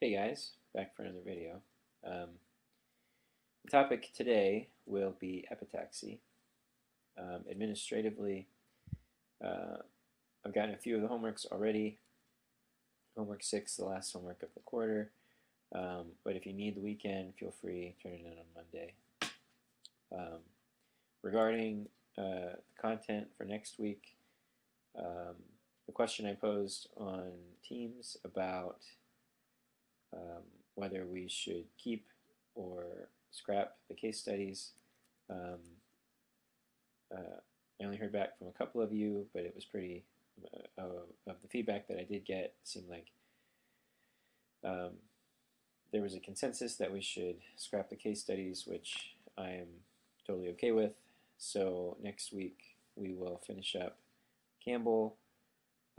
Hey guys, back for another video. Um, the topic today will be epitaxy. Um, administratively, uh, I've gotten a few of the homeworks already. Homework 6, the last homework of the quarter. Um, but if you need the weekend, feel free, to turn it in on Monday. Um, regarding uh, the content for next week, um, the question I posed on Teams about um, whether we should keep or scrap the case studies. Um, uh, I only heard back from a couple of you, but it was pretty, uh, of the feedback that I did get, seemed like um, there was a consensus that we should scrap the case studies, which I am totally okay with. So next week we will finish up Campbell,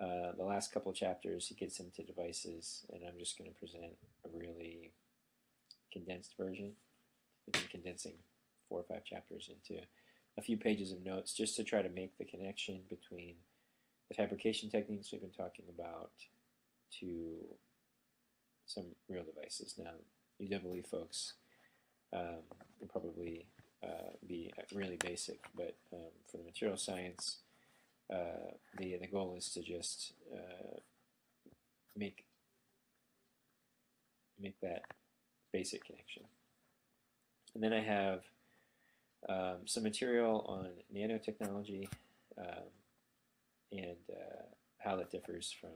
uh, the last couple chapters, he gets into devices, and I'm just going to present a really condensed version. I'm condensing four or five chapters into a few pages of notes just to try to make the connection between the fabrication techniques we've been talking about to some real devices. Now, UWE folks um, will probably uh, be really basic, but um, for the material science, uh, the the goal is to just uh, make make that basic connection. And then I have um, some material on nanotechnology um, and uh, how that differs from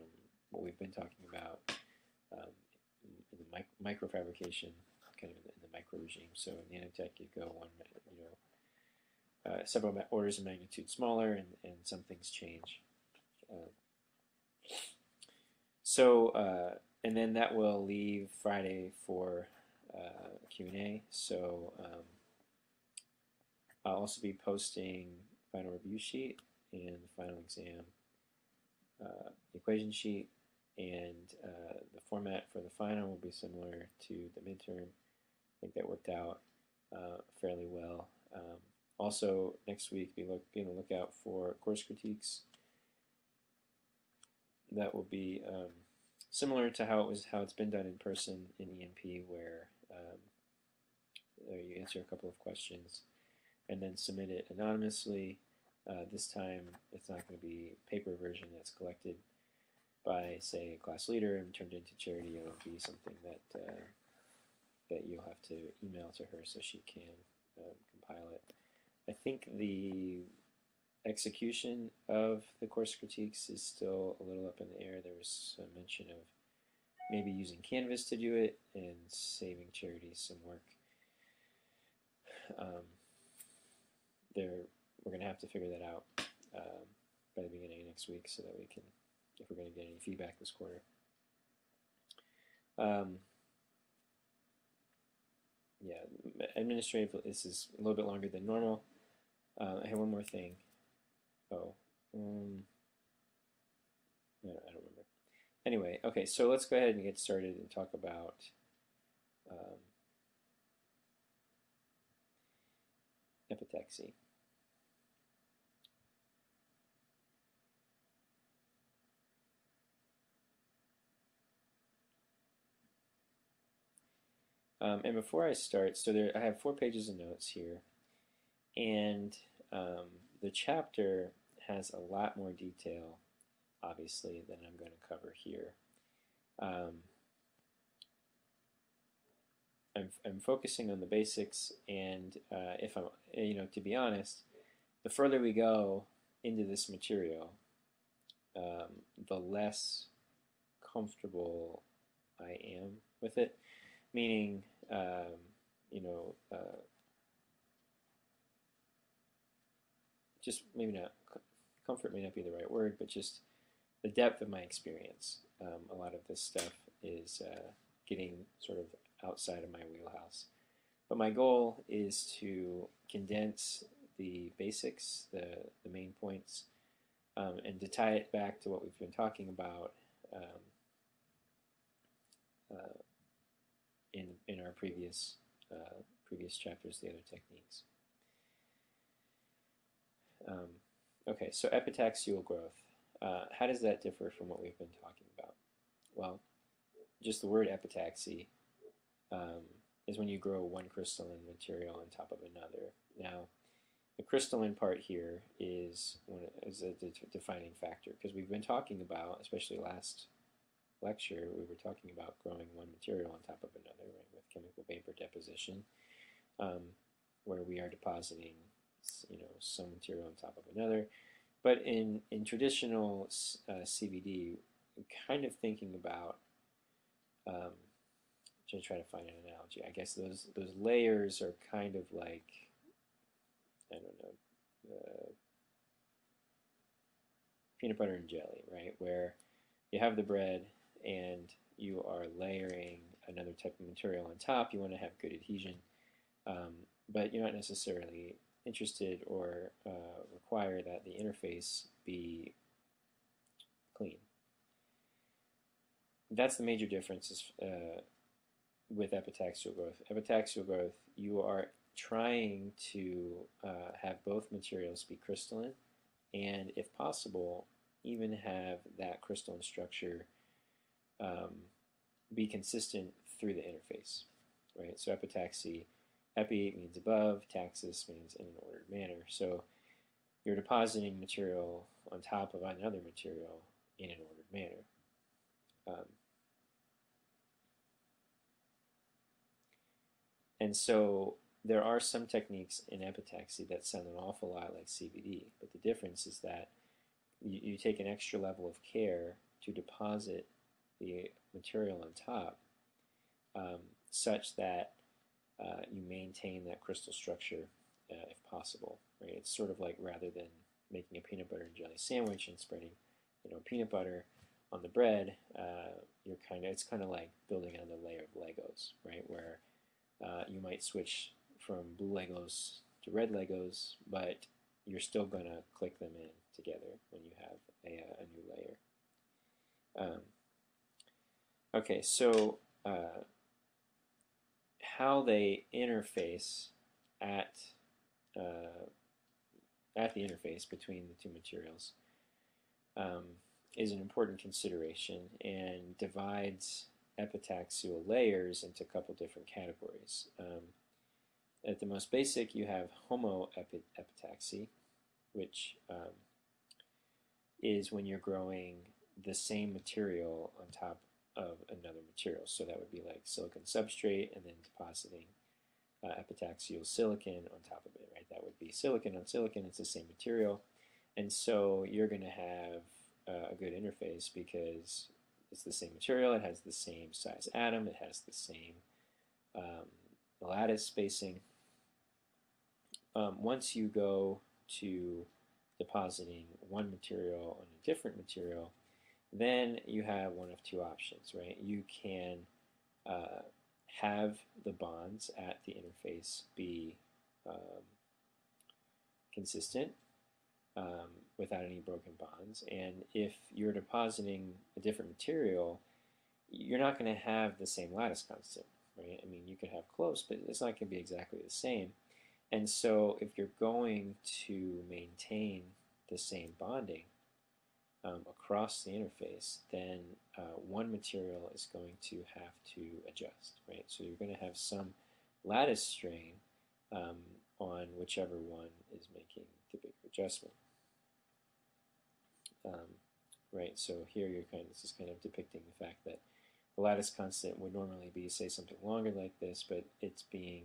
what we've been talking about um, in the mic microfabrication, kind of in the, in the micro regime. So in nanotech, you go one, you know, uh, several orders of magnitude smaller, and, and some things change. Uh, so, uh, and then that will leave Friday for uh, Q&A. So um, I'll also be posting final review sheet and the final exam uh, equation sheet, and uh, the format for the final will be similar to the midterm. I think that worked out fairly well. Um, also, next week, be, look, on the lookout for course critiques. That will be um, similar to how it was how it's been done in person in EMP, where um, you answer a couple of questions and then submit it anonymously. Uh, this time, it's not going to be paper version that's collected by, say, a class leader and turned into charity. It'll be something that uh, that you'll have to email to her so she can um, compile it. I think the execution of the course critiques is still a little up in the air. There was a mention of maybe using Canvas to do it and saving charities some work. Um, there, we're going to have to figure that out um, by the beginning of next week so that we can, if we're going to get any feedback this quarter. Um, yeah, administrative, this is a little bit longer than normal. Uh, I have one more thing. Oh, um, I don't remember. Anyway, okay, so let's go ahead and get started and talk about um, epitaxy. Um, and before I start, so there, I have four pages of notes here. And um, the chapter has a lot more detail, obviously, than I'm going to cover here. Um, I'm, I'm focusing on the basics, and uh, if I'm, you know, to be honest, the further we go into this material, um, the less comfortable I am with it. Meaning, um, you know, uh, just maybe not comfort may not be the right word, but just the depth of my experience. Um, a lot of this stuff is uh, getting sort of outside of my wheelhouse. But my goal is to condense the basics, the, the main points, um, and to tie it back to what we've been talking about um, uh, in, in our previous, uh, previous chapters, the other techniques. Um, okay, so epitaxial growth. Uh, how does that differ from what we've been talking about? Well, just the word epitaxy um, is when you grow one crystalline material on top of another. Now, the crystalline part here is is a de defining factor because we've been talking about, especially last lecture, we were talking about growing one material on top of another, right, with chemical vapor deposition, um, where we are depositing, you know, some material on top of another. But in in traditional uh, kind of thinking about um, to try to find an analogy. I guess those those layers are kind of like I don't know uh, peanut butter and jelly, right? Where you have the bread and you are layering another type of material on top. You want to have good adhesion, um, but you're not necessarily interested or uh, require that the interface be clean. That's the major difference is, uh, with epitaxial growth. Epitaxial growth, you are trying to uh, have both materials be crystalline and, if possible, even have that crystalline structure um, be consistent through the interface, right? So epitaxy, epi means above, taxis means in an ordered manner. So you're depositing material on top of another material in an ordered manner. Um, and so there are some techniques in epitaxy that sound an awful lot like CVD, but the difference is that you, you take an extra level of care to deposit the material on top um, such that uh, you maintain that crystal structure uh, if possible. Right? It's sort of like rather than making a peanut butter and jelly sandwich and spreading, you know, peanut butter on the bread, uh, you're kind of it's kind of like building another layer of Legos, right? Where uh, you might switch from blue Legos to red Legos, but you're still going to click them in together when you have a, a new layer. Um, okay, so uh, how they interface at uh, at the interface between the two materials um, is an important consideration and divides epitaxial layers into a couple different categories. Um, at the most basic, you have homoepitaxy, which um, is when you're growing the same material on top of another material. So that would be like silicon substrate and then depositing uh, epitaxial silicon on top of it, right? That would be silicon on silicon, it's the same material. And so you're going to have uh, a good interface because it's the same material, it has the same size atom, it has the same um, lattice spacing. Um, once you go to depositing one material on a different material, then you have one of two options, right? You can uh, have the bonds at the interface be um, consistent um, without any broken bonds. And if you're depositing a different material, you're not going to have the same lattice constant, right? I mean, you could have close, but it's not going to be exactly the same. And so if you're going to maintain the same bonding um, across the interface, then uh, one material is going to have to adjust, right? So you're going to have some lattice strain um, on whichever one is making the bigger adjustment. Um, right, so here you're kind of, this is kind of depicting the fact that the lattice constant would normally be, say, something longer like this, but it's being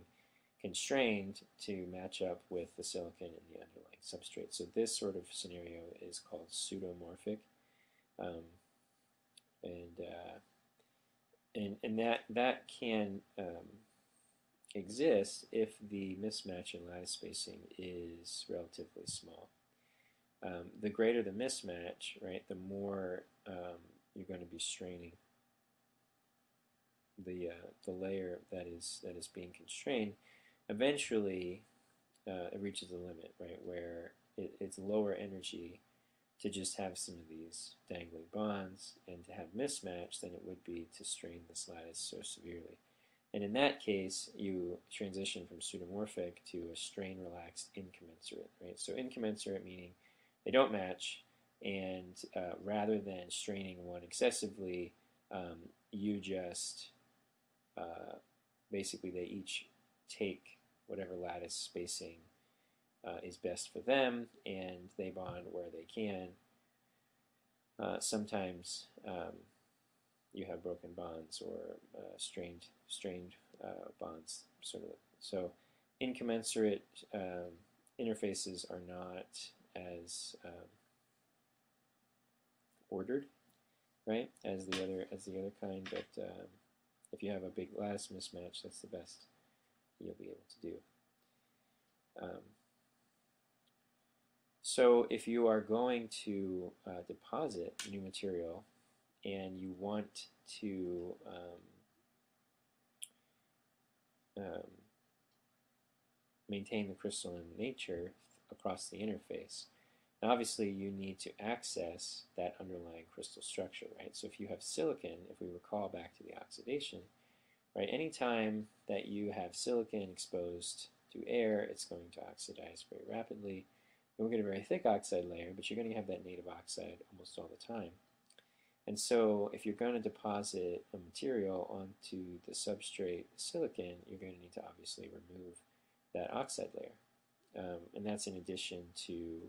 constrained to match up with the silicon in the underlying substrate. So this sort of scenario is called pseudomorphic. Um, and, uh, and, and that, that can um, exist if the mismatch in lattice spacing is relatively small. Um, the greater the mismatch, right, the more um, you're going to be straining the uh, the layer that is that is being constrained eventually uh, it reaches a limit, right, where it, it's lower energy to just have some of these dangling bonds and to have mismatch than it would be to strain this lattice so severely. And in that case, you transition from pseudomorphic to a strain relaxed incommensurate, right? So incommensurate meaning they don't match, and uh, rather than straining one excessively, um, you you just uh, basically they each take whatever lattice spacing uh, is best for them and they bond where they can. Uh, sometimes um, you have broken bonds or uh, strained strained uh, bonds, sort of. So incommensurate um, interfaces are not as um, ordered, right, as the other as the other kind. But um, if you have a big lattice mismatch, that's the best you'll be able to do. Um, so if you are going to uh, deposit new material and you want to um, um, maintain the crystalline nature across the interface, now obviously you need to access that underlying crystal structure, right? So if you have silicon, if we recall back to the oxidation, right, anytime that you have silicon exposed to air, it's going to oxidize very rapidly. You won't get a very thick oxide layer, but you're going to have that native oxide almost all the time. And so if you're going to deposit a material onto the substrate silicon, you're going to need to obviously remove that oxide layer. Um, and that's in addition to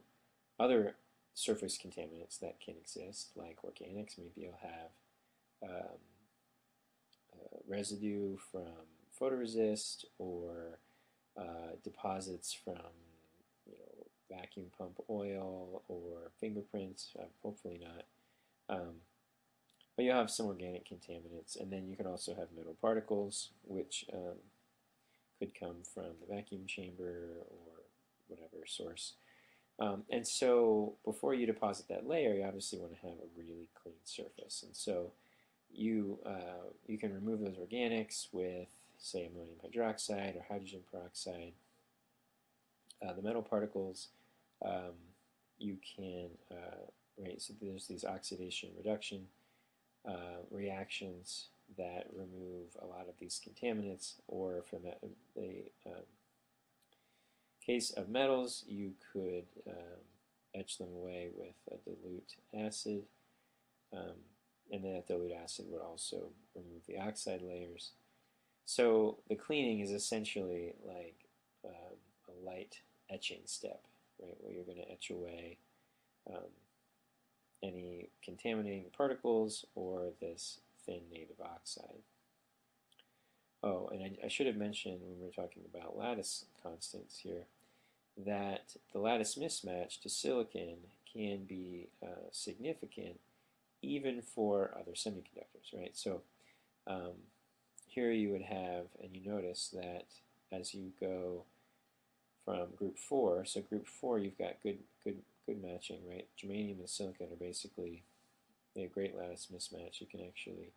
other surface contaminants that can exist, like organics. Maybe you'll have um, uh, residue from photoresist or uh, deposits from you know, vacuum pump oil or fingerprints. Uh, hopefully not. Um, but you'll have some organic contaminants, and then you can also have metal particles, which um, could come from the vacuum chamber or whatever source. Um, and so before you deposit that layer, you obviously want to have a really clean surface. And so you, uh, you can remove those organics with, say, ammonium hydroxide or hydrogen peroxide. Uh, the metal particles, um, you can, uh, right, so there's these oxidation reduction uh, reactions that remove a lot of these contaminants, or from the, the um, case of metals, you could um, etch them away with a dilute acid, um, and then that dilute acid would also remove the oxide layers. So the cleaning is essentially like um, a light etching step, right, where you're going to etch away um, any contaminating particles or this thin native oxide. Oh, and I, I, should have mentioned when we were talking about lattice constants here that the lattice mismatch to silicon can be uh, significant even for other semiconductors, right? So um, here you would have, and you notice that as you go from group four, so group four you've got good, good, good matching, right? Germanium and silicon are basically they have great lattice mismatch. You can actually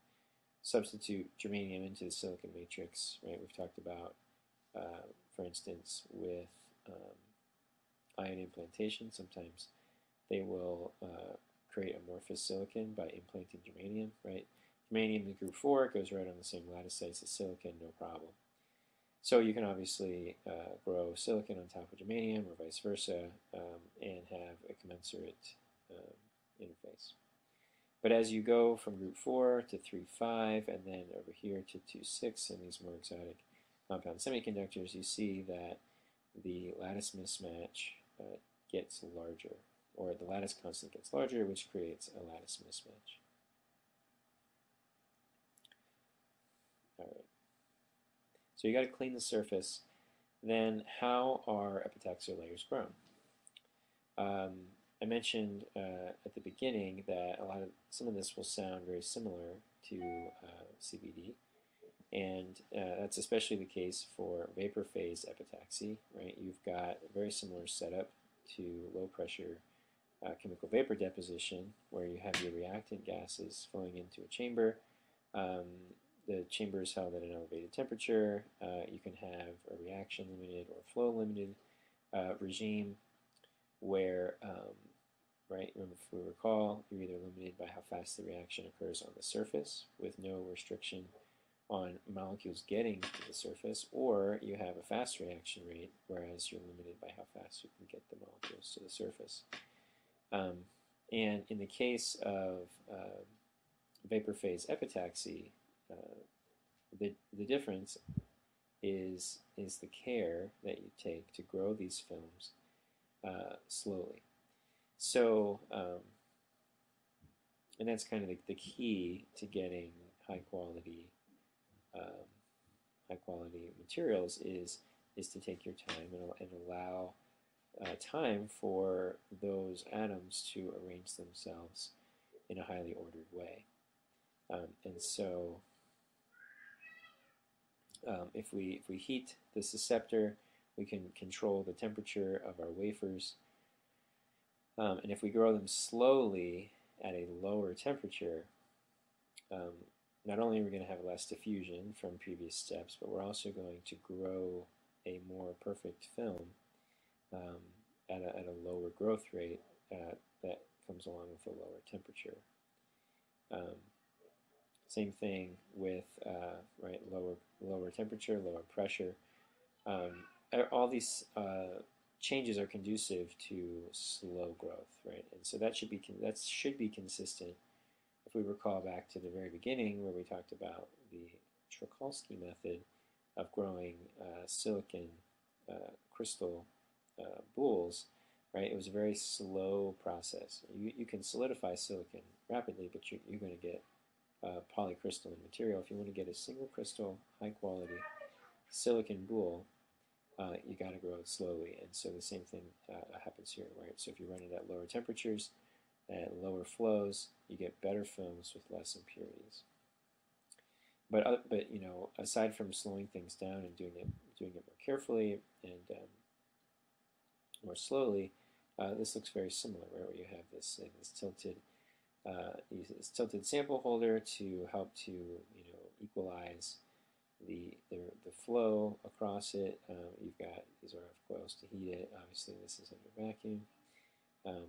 substitute germanium into the silicon matrix, right? We've talked about, uh, for instance, with um, ion implantation. Sometimes they will uh, create amorphous silicon by implanting germanium, right? Germanium in group 4 goes right on the same lattice sites as silicon, no problem. So you can obviously uh, grow silicon on top of germanium or vice versa um, and have a commensurate um, interface. But as you go from group 4 to 3, 5, and then over here to 2, 6, and these more exotic compound semiconductors, you see that the lattice mismatch uh, gets larger, or the lattice constant gets larger, which creates a lattice mismatch. All right. So you got to clean the surface. Then how are epitaxial layers grown? Um, I mentioned uh, at the beginning that a lot of some of this will sound very similar to uh, CVD, and uh, that's especially the case for vapor phase epitaxy. Right, you've got a very similar setup to low pressure uh, chemical vapor deposition, where you have your reactant gases flowing into a chamber. Um, the chamber is held at an elevated temperature. Uh, you can have a reaction limited or flow limited uh, regime where um, right? Remember, if we recall, you're either limited by how fast the reaction occurs on the surface with no restriction on molecules getting to the surface, or you have a fast reaction rate, whereas you're limited by how fast you can get the molecules to the surface. Um, and in the case of uh, vapor phase epitaxy, uh, the, the difference is, is the care that you take to grow these films uh, slowly. So, um, and that's kind of the, the key to getting high quality um, high quality materials is is to take your time and, and allow uh, time for those atoms to arrange themselves in a highly ordered way. Um, and so um, if we if we heat the susceptor, we can control the temperature of our wafers. Um, and if we grow them slowly at a lower temperature, um, not only are we going to have less diffusion from previous steps, but we're also going to grow a more perfect film um, at, a, at a lower growth rate that comes along with a lower temperature. Um, same thing with uh, right lower lower temperature, lower pressure. Um, all these uh, changes are conducive to slow growth, right? And so that should be that should be consistent. If we recall back to the very beginning where we talked about the Czochralski method of growing uh, silicon uh, crystal uh, boules, right? It was a very slow process. You, you can solidify silicon rapidly, but you, you're going to get uh, polycrystalline material. If you want to get a single crystal, high quality silicon boule, uh, you got to grow it slowly. And so the same thing uh, happens here, right? So if you run it at lower temperatures, at lower flows, you get better films with less impurities. But, uh, but you know, aside from slowing things down and doing it, doing it more carefully and um, more slowly, uh, this looks very similar, right? Where you have this, uh, this tilted uh, this tilted sample holder to help to you know equalize the the, the flow across it. Um, you've got these RF coils to heat it. Obviously, this is under vacuum um,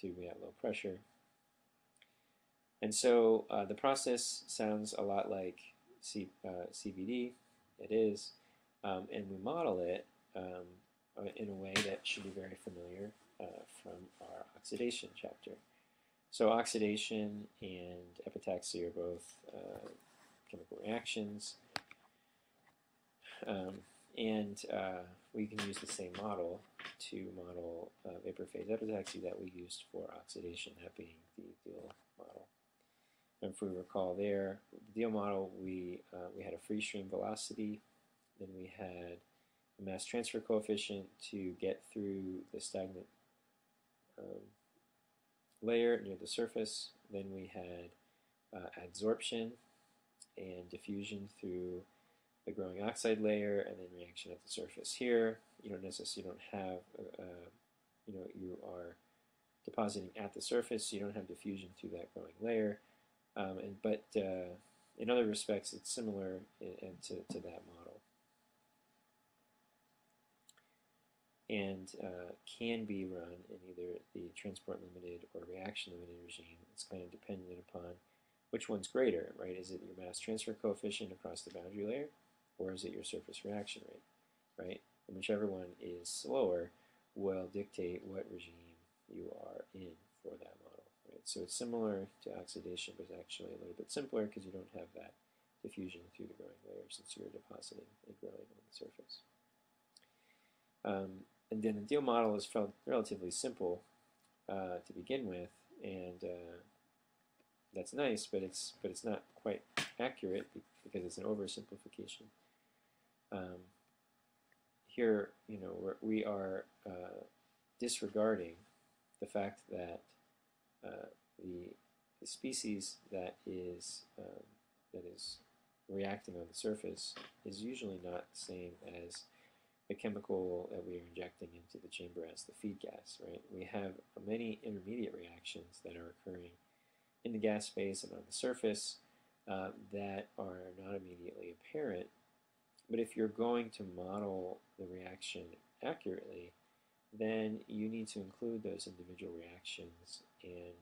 to be at low pressure. And so uh, the process sounds a lot like C, uh, CVD. It is, um, and we model it um, uh, in a way that should be very familiar uh, from our oxidation chapter. So oxidation and epitaxy are both uh, chemical reactions. Um, and uh, we can use the same model to model uh, vapor phase epitaxy that we used for oxidation, that being the Deal model. And if we recall there, the Deal model, we, we had a free stream velocity, then we had mass transfer coefficient to get through the stagnant um, layer near the surface. Then we had uh, adsorption and diffusion through the growing oxide layer, and then reaction at the surface. Here, you don't necessarily you don't have, uh, uh, you know, you are depositing at the surface, so you don't have diffusion through that growing layer. Um, and but uh, in other respects, it's similar in, in to, to that model. And uh, can be run in either the transport limited or reaction limited regime. It's kind of dependent upon which one's greater, right? Is it your mass transfer coefficient across the boundary layer, or is it your surface reaction rate, right? And whichever one is slower will dictate what regime you are in for that model, right? So it's similar to oxidation, but actually a little bit simpler because you don't have that diffusion through the growing layer since you're depositing and growing on the surface. Um, and then the deal model is relatively simple uh, to begin with, and uh, that's nice, but it's but it's not quite accurate because it's an oversimplification. Um, here, you know, we're, we are uh, disregarding the fact that uh, the, the, species that is um, that is reacting on the surface is usually not the same as the chemical that we are injecting into the chamber as the feed gas, right? We have many intermediate reactions that are occurring in the gas phase and on the surface uh, that are not immediately apparent. But if you're going to model the reaction accurately, then you need to include those individual reactions and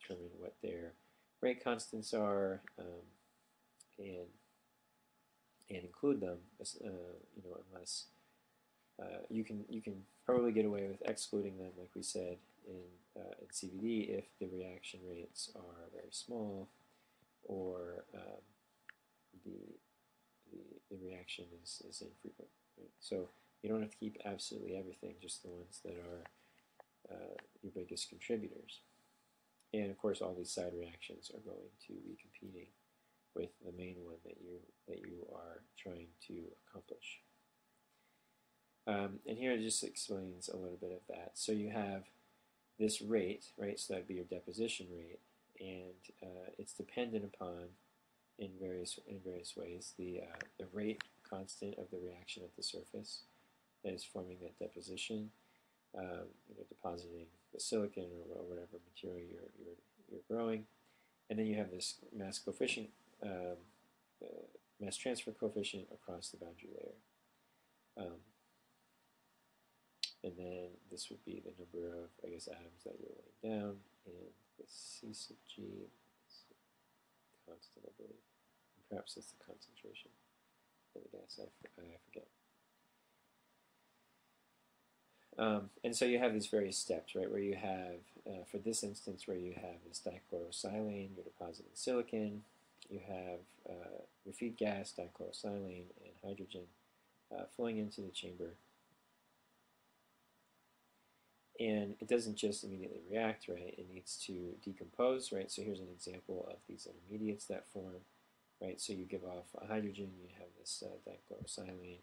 determine what their rate constants are um, and and include them, uh, you know, unless uh, you can you can probably get away with excluding them, like we said in, uh, in CVD, if the reaction rates are very small, or um, reaction is, is infrequent. Right? So you don't have to keep absolutely everything, just the ones that are uh, your biggest contributors. And of course, all these side reactions are going to be competing with the main one that you that you are trying to accomplish. Um, and here it just explains a little bit of that. So you have this rate, right? So that'd be your deposition rate, and uh, it's dependent upon in various in various ways the uh, the rate constant of the reaction at the surface that is forming that deposition, um, you know, depositing the silicon or, whatever material you're, you're, you're growing. And then you have this mass coefficient, um, uh, mass transfer coefficient across the boundary layer. Um, and then this would be the number of, I guess, atoms that you're laying down, and the C sub G is constant, I believe. And perhaps it's the concentration of the gas, I, forget. Um, and so you have these various steps, right, where you have, uh, for this instance, where you have this dichlorosilane, you're depositing silicon, you have uh, your feed gas, dichlorosilane, and hydrogen uh, flowing into the chamber. And it doesn't just immediately react, right, it needs to decompose, right, so here's an example of these intermediates that form, right, so you give off a hydrogen, you have this uh, dichlorosilane,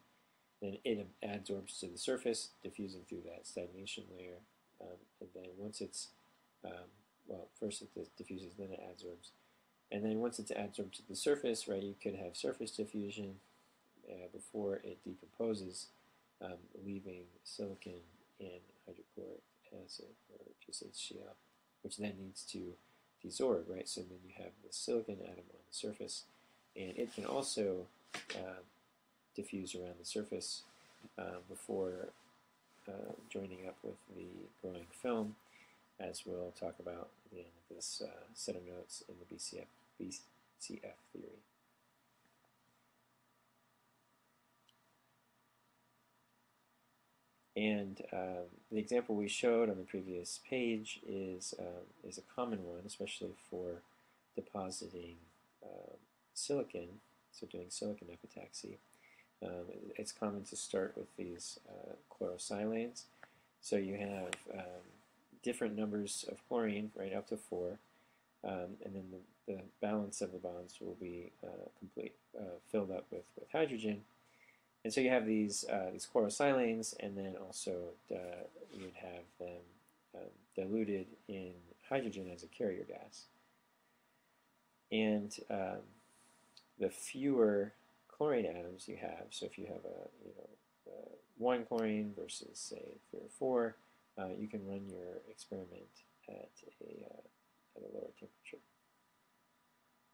then it adsorbs to the surface, diffusing through that stagnation layer. Um, and then once it's, um, well, first it diffuses, then it adsorbs. And then once it's adsorbed to the surface, right, you could have surface diffusion uh, before it decomposes, um, leaving silicon and hydrochloric acid, or just HCl, which then needs to desorb, right? So then you have the silicon atom on the surface, and it can also uh, diffuse around the surface uh, before uh, joining up with the growing film, as we'll talk about at the end of this uh, set of notes in the BCF, BCF theory. And um, the example we showed on the previous page is, um, is a common one, especially for depositing um, silicon, so doing silicon epitaxy. Um, it's common to start with these uh, chlorosilanes. So you have um, different numbers of chlorine, right, up to four, um, and then the, the, balance of the bonds will be uh, complete, uh, filled up with, with hydrogen. And so you have these uh, these chlorosilanes, and then also uh, you'd have them um, diluted in hydrogen as a carrier gas. And um, the fewer chlorine atoms you have, so if you have a you know uh, one chlorine versus say three or four, uh, you can run your experiment at a uh, at a lower temperature,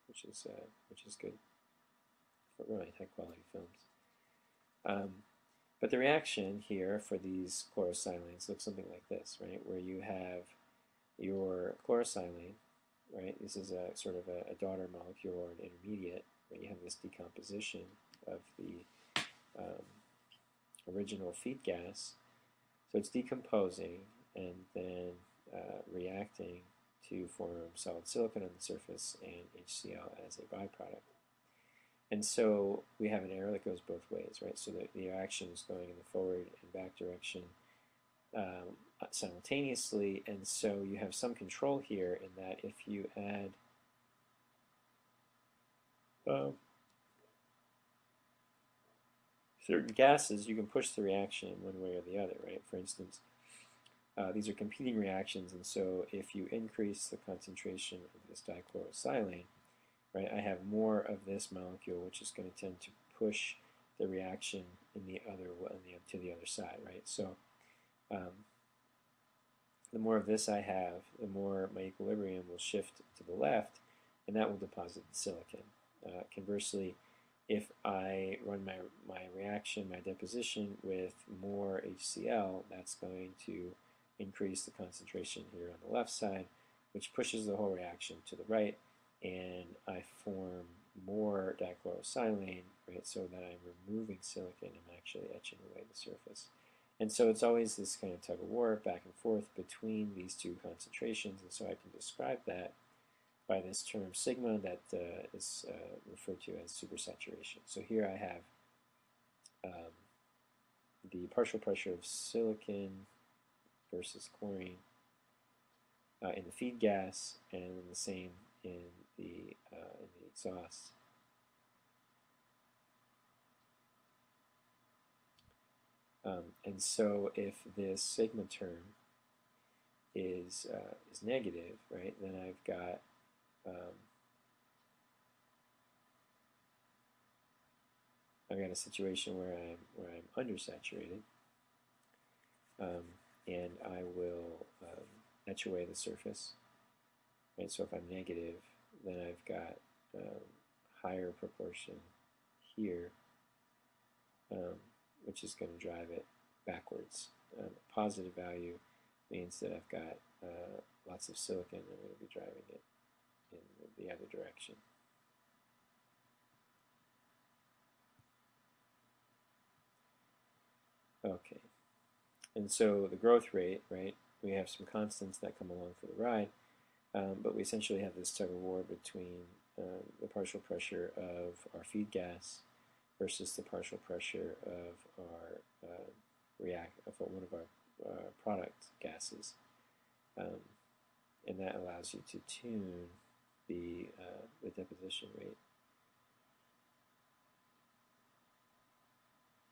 which is which is good for really high quality films. Um, but the reaction here for these chlorosilanes looks something like this, right? Where you have your chlorosilane, right? This is a sort of a, a daughter molecule or an intermediate you have this decomposition of the um, original feed gas. So it's decomposing and then uh, reacting to form solid silicon on the surface and HCl as a byproduct. And so we have an arrow that goes both ways, right? So the, the reaction is going in the forward and back direction um, simultaneously, and so you have some control here in that if you add uh, certain gases, you can push the reaction in one way or the other, right? For instance, uh, these are competing reactions, and so if you increase the concentration of this dichlorosilane, right, I have more of this molecule, which is going to tend to push the reaction in the other to the other side, right? So um, the more of this I have, the more my equilibrium will shift to the left, and that will deposit the silicon. Uh, conversely, if I run my, my reaction, my deposition with more HCl, that's going to increase the concentration here on the left side, which pushes the whole reaction to the right, and I form more dichlorosilane, right, so that I'm removing silicon, I'm actually etching away the surface. And so it's always this kind of tug of war back and forth between these two concentrations, and so I can describe that by this term sigma that uh, is uh, referred to as supersaturation. So here I have um, the partial pressure of silicon versus chlorine uh, in the feed gas and the same in the, uh, in the exhaust. Um, and so if this sigma term is, uh, is negative, right, then I've got um, I've got a situation where I'm where I'm undersaturated, um, and I will um, etch away the surface. Right, so if I'm negative, then I've got um, higher proportion here, um, which is going to drive it backwards. Um, positive value means that I've got uh, lots of silicon, and I'm going to be driving it in the other direction. Okay, and so the growth rate, right, we have some constants that come along for the ride, um, but we essentially have this tug of war between um, the partial pressure of our feed gas versus the partial pressure of our uh, react of one of our uh, product gases, um, and that allows you to tune the uh, the deposition rate.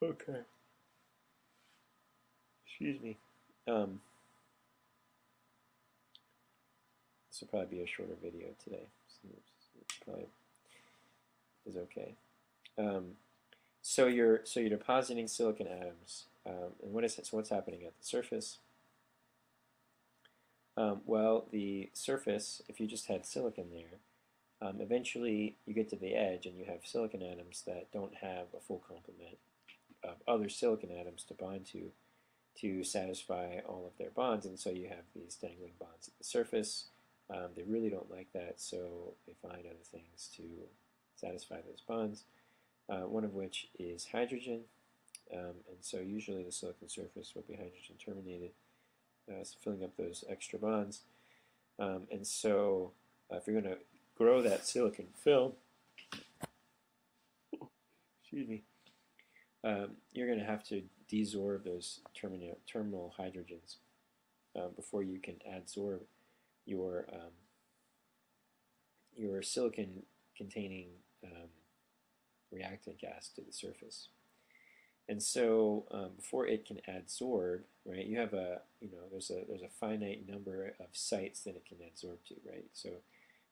Okay. Excuse me. Um, this will probably be a shorter video today. So probably is okay. Um, so you're so you're depositing silicon atoms, um, and what is so what's happening at the surface? Um, well, the surface, if you just had silicon there, um, eventually you get to the edge and you have silicon atoms that don't have a full complement of other silicon atoms to bind to to satisfy all of their bonds, and so you have these dangling bonds at the surface. Um, they really don't like that, so they find other things to satisfy those bonds, uh, one of which is hydrogen, um, and so usually the silicon surface will be hydrogen terminated, uh, so filling up those extra bonds. Um, and so uh, if you're going to grow that silicon film, excuse me, um, you're going to have to desorb those terminal, hydrogens uh, before you can adsorb your um, your silicon containing um, reactant gas to the surface. And so um, before it can adsorb, right, you have a, you know, there's a, there's a finite number of sites that it can adsorb to, right? So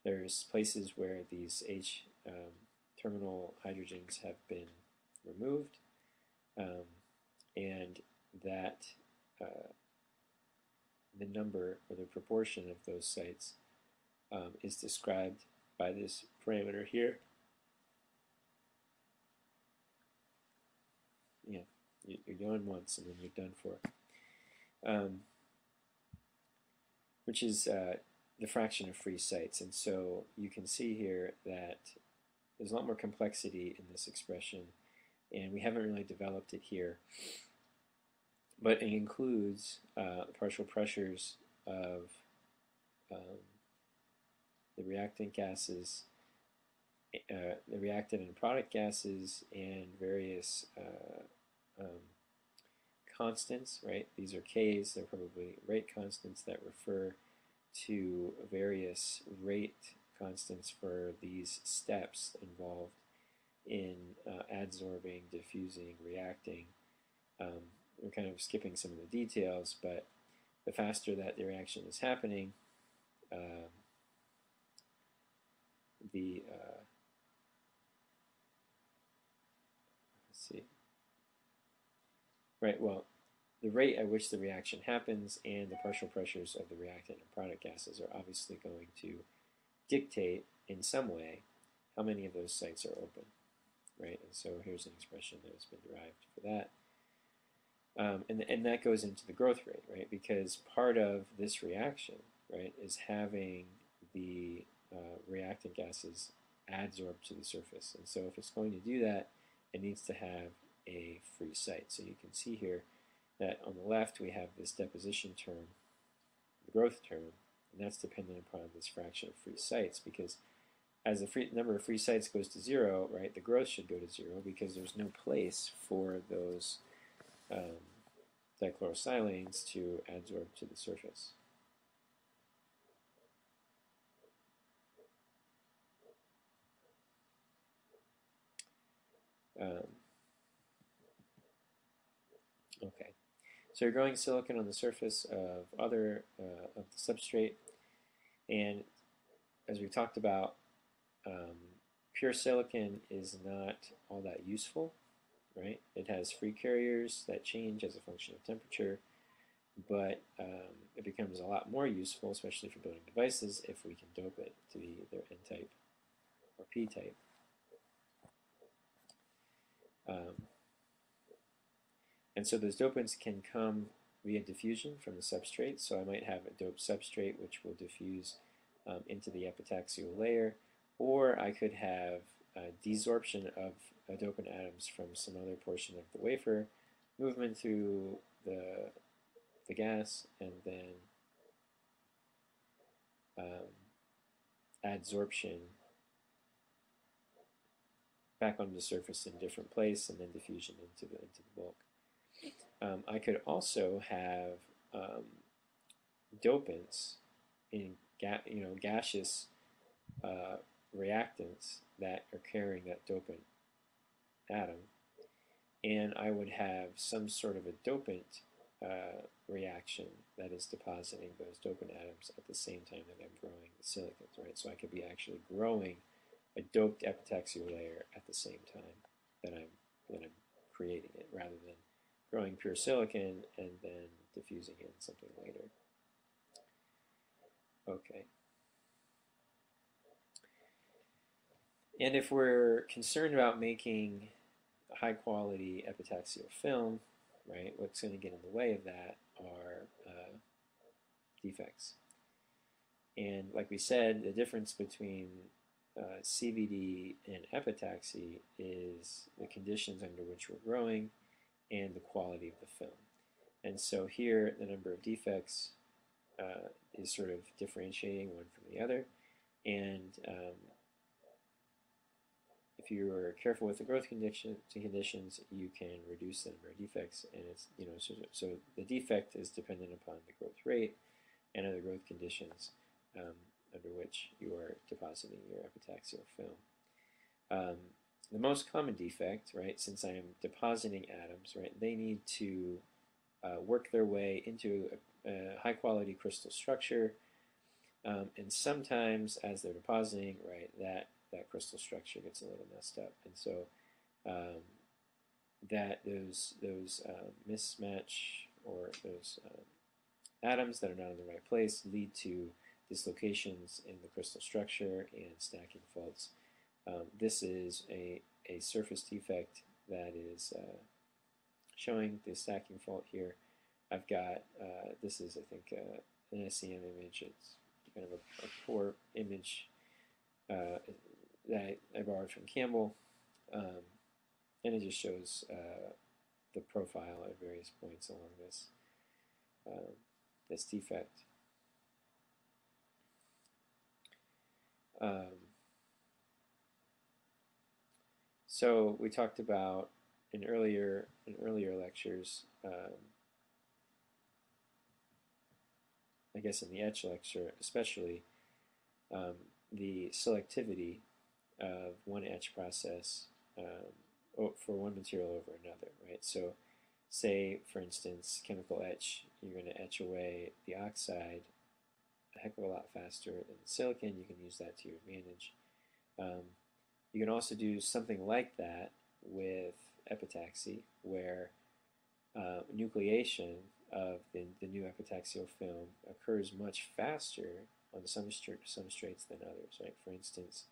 there's places where these H um, terminal hydrogens have been removed, um, and that uh, the number or the proportion of those sites um, is described by this parameter here. Yeah, you're done once and then you're done for. Um, which is uh, the fraction of free sites. And so you can see here that there's a lot more complexity in this expression, and we haven't really developed it here but it includes uh, partial pressures of um, the reactant gases, uh, the reactant and product gases, and various uh, um, constants, right? These are Ks, they're probably rate constants that refer to various rate constants for these steps involved in uh, adsorbing, diffusing, reacting. Um, we're kind of skipping some of the details, but the faster that the reaction is happening, um, the uh, let's see, right? Well, the rate at which the reaction happens and the partial pressures of the reactant and product gases are obviously going to dictate in some way how many of those sites are open, right? And so here's an expression that has been derived for that. Um, and, and that goes into the growth rate, right? Because part of this reaction, right, is having the uh, reactant gases adsorbed to the surface. And so if it's going to do that, it needs to have a free site. So you can see here that on the left we have this deposition term, the growth term, and that's dependent upon this fraction of free sites because as the free, number of free sites goes to zero, right, the growth should go to zero because there's no place for those um, dichlorosilane to adsorb to the surface. Um, okay, so you're growing silicon on the surface of other uh, of the substrate, and as we talked about, um, pure silicon is not all that useful, right? It has free carriers that change as a function of temperature, but um, it becomes a lot more useful, especially for building devices, if we can dope it to be either N-type or P-type. Um, and so those dopants can come via diffusion from the substrate. So I might have a doped substrate which will diffuse um, into the epitaxial layer, or I could have desorption of dopant atoms from some other portion of the wafer, movement through the, the gas, and then um, adsorption back onto the surface in different place, and then diffusion into the into the bulk. Um, I could also have um, dopants in you know gaseous uh, reactants that are carrying that dopant atom, and I would have some sort of a dopant uh, reaction that is depositing those dopant atoms at the same time that I'm growing the silicons, right? So I could be actually growing a doped epitaxial layer at the same time that I'm that I'm creating it, rather than growing pure silicon and then diffusing in something later. Okay. And if we're concerned about making high quality epitaxial film, right, what's going to get in the way of that are uh, defects. And like we said, the difference between uh, CVD and epitaxy is the conditions under which we're growing and the quality of the film. And so here, the number of defects uh, is sort of differentiating one from the other. And um, if you're careful with the growth condition, conditions, you can reduce the number of defects. And it's, you know, so, so the defect is dependent upon the growth rate and other growth conditions um, under which you are depositing your epitaxial film. Um, the most common defect, right, since I am depositing atoms, right, they need to uh, work their way into a, a high quality crystal structure. Um, and sometimes as they're depositing, right, that, that crystal structure gets a little messed up. And so um, that those, those uh, mismatch or those um, atoms that are not in the right place lead to dislocations in the crystal structure and stacking faults. Um, this is a, a surface defect that is uh, showing the stacking fault here. I've got, uh, this is I think uh, an SEM image, it's kind of a, a poor image uh, that I, borrowed from Campbell, um, and it just shows uh, the profile at various points along this, um, this defect. Um, so we talked about in earlier in earlier lectures, um, I guess in the etch lecture especially, um, the selectivity of one etch process um, for one material over another, right? So say, for instance, chemical etch, you're going to etch away the oxide a heck of a lot faster than silicon. You can use that to your advantage. Um, you can also do something like that with epitaxy, where uh, nucleation of the, the new epitaxial film occurs much faster on some substrates than others. Right? For instance,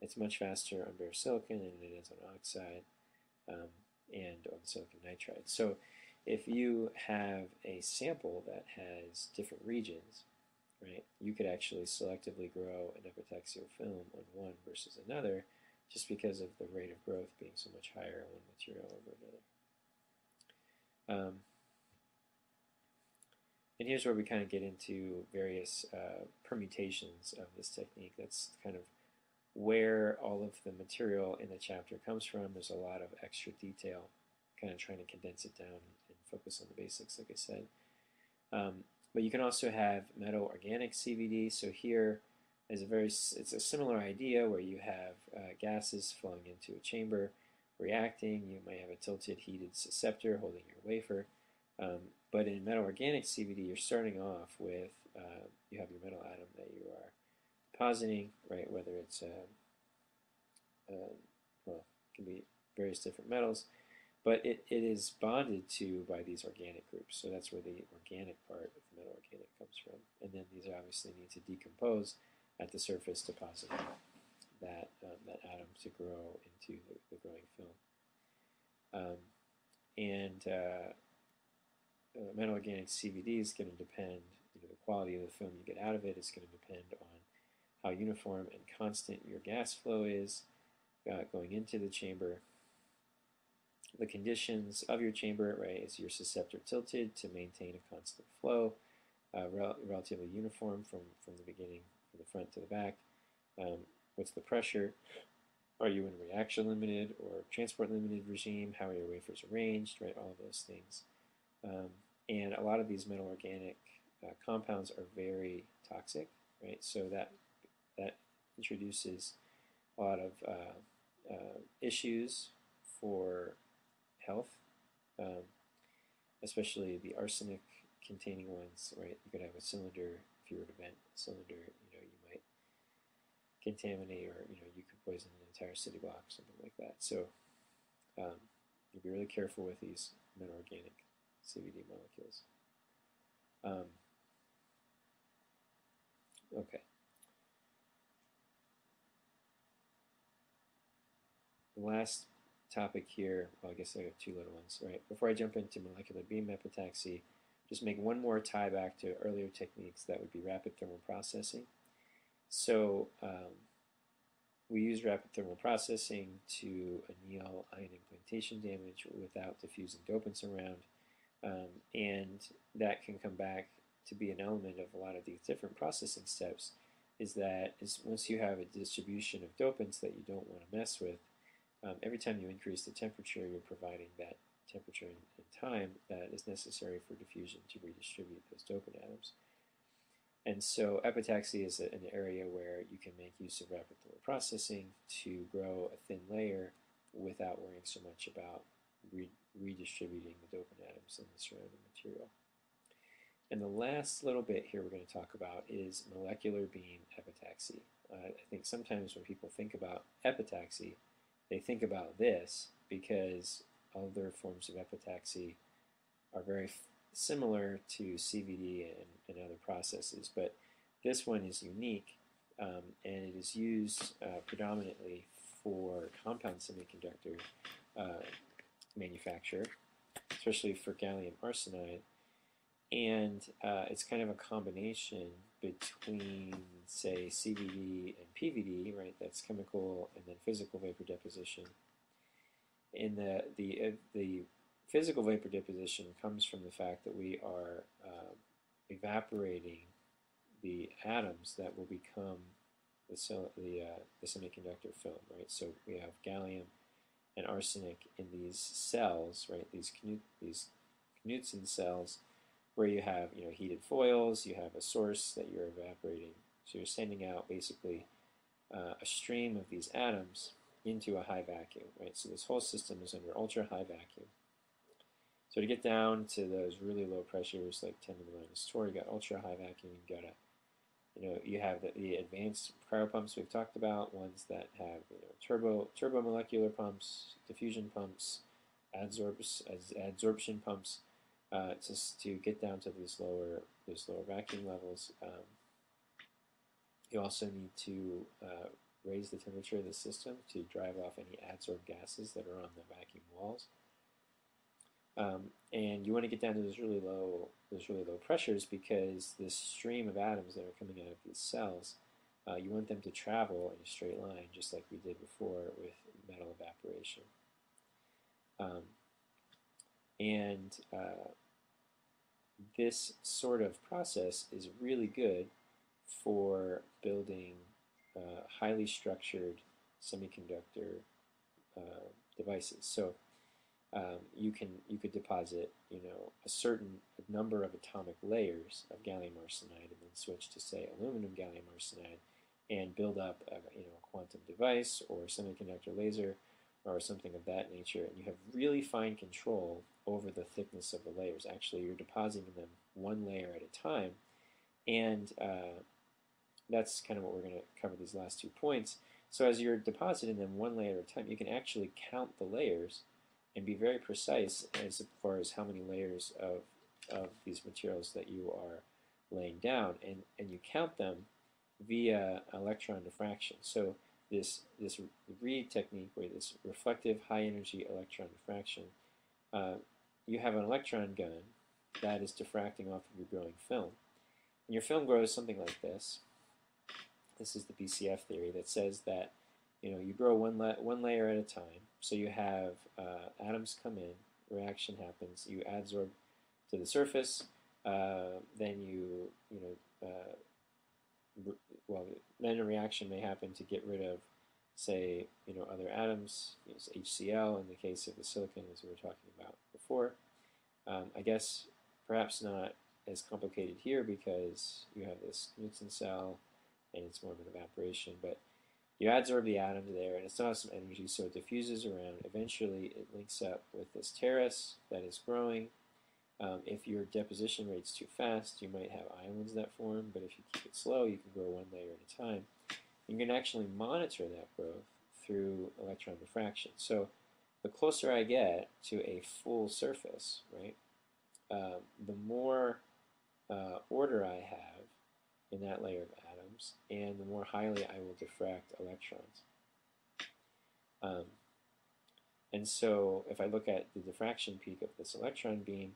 it's much faster on bare silicon than it is on oxide um, and on silicon nitride. So if you have a sample that has different regions, right, you could actually selectively grow an epitaxial film on one versus another just because of the rate of growth being so much higher on one material over another. Um, and here's where we kind of get into various uh, permutations of this technique. That's kind of where all of the material in the chapter comes from. There's a lot of extra detail, kind of trying to condense it down and focus on the basics, like I said. Um, but you can also have metal organic CVD. So here is a very it's a similar idea where you have uh, gases flowing into a chamber, reacting. You might have a tilted heated susceptor holding your wafer. Um, but in metal organic CVD, you're starting off with uh, you have your metal atom that you are depositing, right? Whether it's uh, uh, well, it can be various different metals, but it, it is bonded to by these organic groups. So that's where the organic part of the metal organic comes from. And then these obviously need to decompose at the surface, depositing that um, that atom to grow into the, the growing film. Um, and uh, uh, metal organic CVD is going to depend, you know, the quality of the film you get out of it is going to depend on how uniform and constant your gas flow is uh, going into the chamber. The conditions of your chamber, right, is your susceptor tilted to maintain a constant flow, uh, rel relatively uniform from, from the beginning, from the front to the back. Um, what's the pressure? Are you in reaction limited or transport limited regime? How are your wafers arranged, right, all those things. Um, and a lot of these metal organic uh, compounds are very toxic, right? So that that introduces a lot of uh, uh, issues for health, um, especially the arsenic containing ones, right? You could have a cylinder, if you were to vent a cylinder, you know, you might contaminate or, you know, you could poison an entire city block, something like that. So um, you be really careful with these metal organic CVD molecules. Um, okay. The last topic here, well, I guess I have two little ones, right? Before I jump into molecular beam epitaxy, just make one more tie back to earlier techniques that would be rapid thermal processing. So um, we use rapid thermal processing to anneal ion implantation damage without diffusing dopants around, um, and that can come back to be an element of a lot of these different processing steps. Is that is once you have a distribution of dopants that you don't want to mess with, um, every time you increase the temperature, you're providing that temperature and, time that is necessary for diffusion to redistribute those dopant atoms. And so epitaxy is a, an area where you can make use of rapid thermal processing to grow a thin layer without worrying so much about re redistributing the dopant atoms in the surrounding material. And the last little bit here we're going to talk about is molecular beam epitaxy. Uh, I think sometimes when people think about epitaxy, they think about this because other forms of epitaxy are very similar to CVD and, and, other processes, but this one is unique um, and it is used uh, predominantly for compound semiconductor uh, manufacture, especially for gallium arsenide. And uh, it's kind of a combination between, say, CVD and PVD, right? That's chemical and then physical vapor deposition. And the the uh, the physical vapor deposition comes from the fact that we are uh, evaporating the atoms that will become the the, uh, the semiconductor film, right? So we have gallium and arsenic in these cells, right? These Knut, these cells where you have you know heated foils, you have a source that you're evaporating. So you're sending out basically uh, a stream of these atoms into a high vacuum, right? So this whole system is under ultra high vacuum. So to get down to those really low pressures, like 10 to the minus 4, you got ultra high vacuum. You got a, you know, you have the, the advanced cryopumps we've talked about, ones that have you know turbo turbo molecular pumps, diffusion pumps, adsorbs, as adsorption pumps uh, just to get down to these lower these lower vacuum levels. Um, you also need to uh, raise the temperature of the system to drive off any adsorbed gases that are on the vacuum walls. Um, and you want to get down to those really low those really low pressures because this stream of atoms that are coming out of these cells, uh, you want them to travel in a straight line, just like we did before with metal evaporation. Um, and uh, this sort of process is really good for building uh, highly structured semiconductor uh, devices. So um, you can you could deposit you know a certain number of atomic layers of gallium arsenide and then switch to say aluminum gallium arsenide and build up a you know a quantum device or semiconductor laser or something of that nature and you have really fine control over the thickness of the layers actually you're depositing them one layer at a time and uh, that's kind of what we're going to cover these last two points so as you're depositing them one layer at a time you can actually count the layers and be very precise as far as how many layers of, of these materials that you are laying down. And, and you count them via electron diffraction. So this, this RHEED technique, where this reflective high energy electron diffraction, uh, you have an electron gun that is diffracting off of your growing film. And your film grows something like this. This is the BCF theory that says that you know, you grow one, la one layer at a time. So you have uh, atoms come in, reaction happens, you adsorb to the surface, uh, then you, you know, uh, well, then a reaction may happen to get rid of, say, you know, other atoms, HCl in the case of the silicon, as we were talking about before. Um, I guess perhaps not as complicated here because you have this Knudsen cell and it's more of an evaporation, but you adsorb the atoms there, and it's not some energy, so it diffuses around. Eventually, it links up with this terrace that is growing. Um, if your deposition rate's too fast, you might have islands that form, but if you keep it slow, you can grow one layer at a time. You can actually monitor that growth through electron diffraction. So the closer I get to a full surface, right, uh, the more uh, order I have in that layer of atoms, and the more highly I will diffract electrons. Um, and so if I look at the diffraction peak of this electron beam,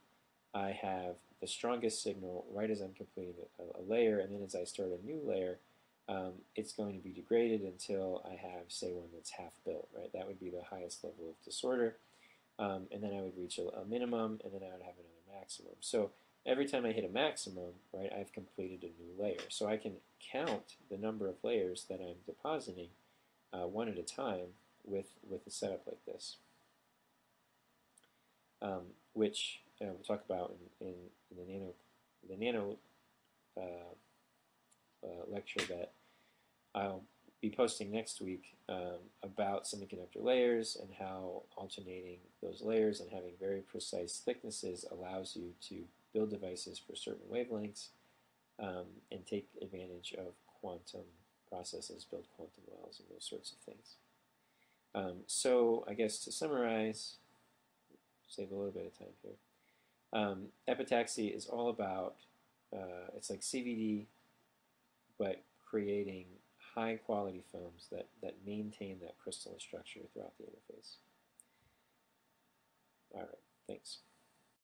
I have the strongest signal right as I'm completing a, a layer, and then as I start a new layer, um, it's going to be degraded until I have, say, one that's half built, right? That would be the highest level of disorder. Um, and then I would reach a, a minimum, and then I would have another maximum. So every time I hit a maximum, right, I've completed a new layer. So I can count the number of layers that I'm depositing uh, one at a time with, with a setup like this, um, which uh, we'll talk about in, in, in the nano, the nano uh, uh lecture that I'll be posting next week um, about semiconductor layers and how alternating those layers and having very precise thicknesses allows you to build devices for certain wavelengths, um, and take advantage of quantum processes, build quantum wells, and those sorts of things. Um, so I guess to summarize, save a little bit of time here. Um, epitaxy is all about, uh, it's like CVD, but creating high quality films that, that maintain that crystalline structure throughout the interface. All right, thanks.